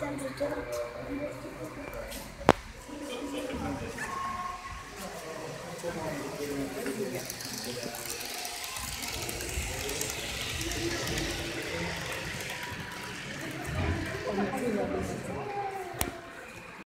Там же дурак. Thank you.